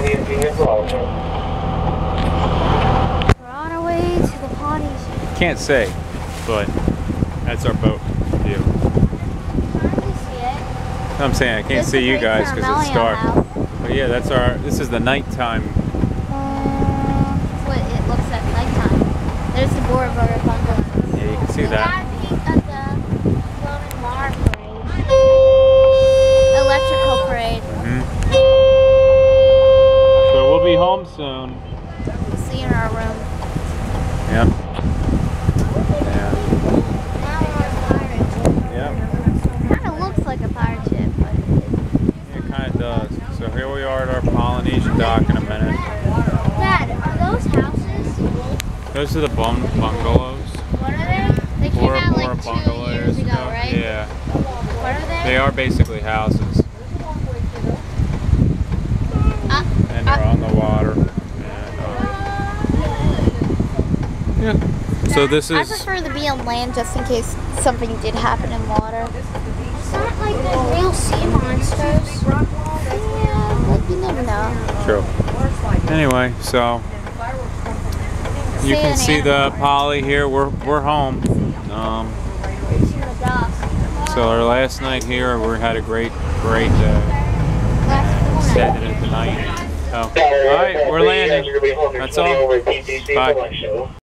We're on our way to the potties. Can't say, but that's our boat view. Trying to see it. I'm saying I can't This see you guys because it's dark. But yeah, that's our. This is the nighttime. Um, that's what it looks nighttime. There's the Bora bungalow. Yeah, you can see that. Home soon. We'll see you in our room. Yeah. Yeah. Now we're on a pirate ship. Yeah. Kind of looks like a pirate ship, but. It kind of does. So here we are at our Polynesian dock in a minute. Dad, are those houses? Those are the bung- bungalows. What are they? They came Bora out Bora like two years ago, right? Yeah. What are they? They are basically houses. Uh, And they're on the water. And, yeah. So this is. I is. prefer to be on land just in case something did happen in water. It's not like the real sea monsters. Yeah, but you never know. True. Anyway, so you See can see the animal. poly here. We're we're home. Um, so our last night here, we had a great great uh, setting of the night. So, all right, we're landing. That's all. Bye.